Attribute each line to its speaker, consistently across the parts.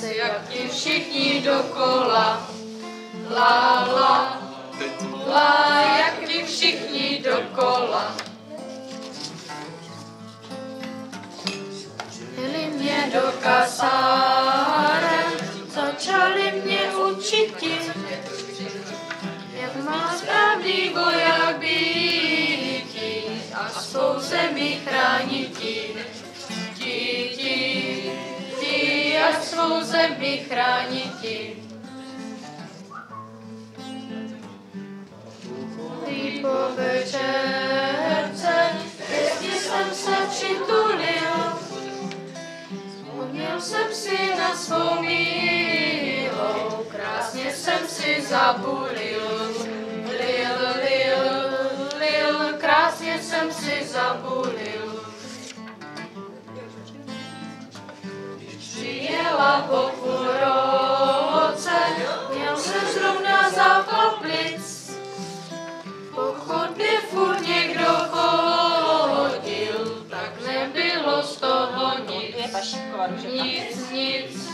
Speaker 1: se jak ti všichni dokola. La, la, la, jak ti všichni dokola. Jeli mě do kasáren, začali mě učit, jak má správný voják být a svou zemi chránit. Svou zemi chránit. Ty po večerce, pěkně jsem se přitulil, Vzpomněl jsem si na svou milou, krásně jsem si zabulil. Lil, lil, lil, krásně jsem si zabulil. Přijela po půl roce, měl jsem zrovna zápal plic. Po chodbě furt někdo chodil, tak nebylo z toho nic. Nic, nic,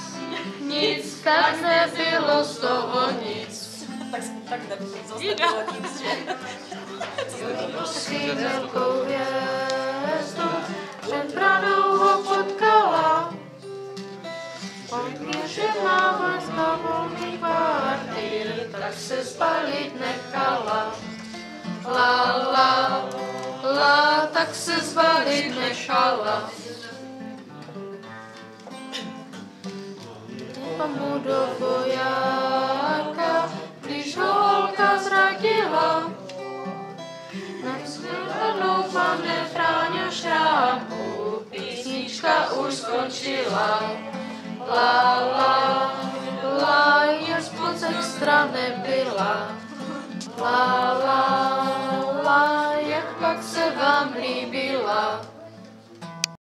Speaker 1: nic, tak nebylo z toho nic.
Speaker 2: Tak, tak nebylo, zase nebylo nic, že?
Speaker 1: Velkou hvězdu On že máma znovu mi kvarty, tak se spalit nechala. La, la, la, tak se zbalit nechala. Mu do vojáka, když ho holka zradila, Nevzhlednou pane Fráňo šrámku, písnička už skončila. La, la, byla. La, la, la, jak pak se vám líbila.